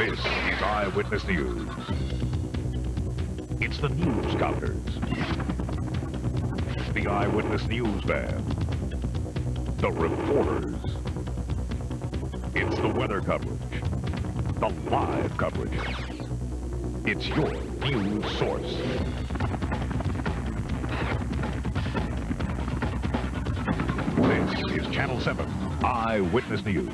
This is Eyewitness News. It's the news scouters. The Eyewitness News band. The reporters. It's the weather coverage. The live coverage. It's your news source. This is Channel 7 Eyewitness News.